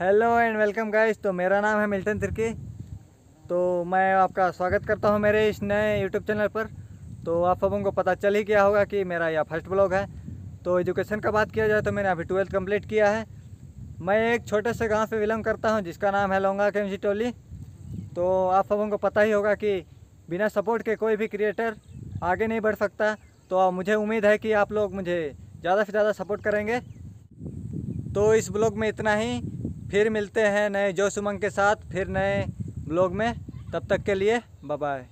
Hello and welcome guys तो मेरा नाम है मिल्टन तिर्की। तो मैं आपका स्वागत करता हूँ मेरे इस नए यूट्यूब चैनल पर। तो आप सबों को पता चल ही गया होगा कि मेरा यह फ़र्स्ट ब्लॉग है। तो एजुकेशन का बात किया जाए तो मैंने अभी ट्वेल्थ कंप्लीट किया है। मैं एक छोटे से गाँव से बिलोंग करता हूँ, जिसका नाम है लोंगा केमसी टोली। तो आप सबों को पता ही होगा कि बिना सपोर्ट के कोई भी क्रिएटर आगे नहीं बढ़ सकता। तो मुझे उम्मीद है कि आप लोग मुझे ज़्यादा से ज़्यादा सपोर्ट करेंगे। तो इस ब्लॉग में इतना ही। फिर मिलते हैं नए जोश उमंग के साथ, फिर नए ब्लॉग में। तब तक के लिए बाय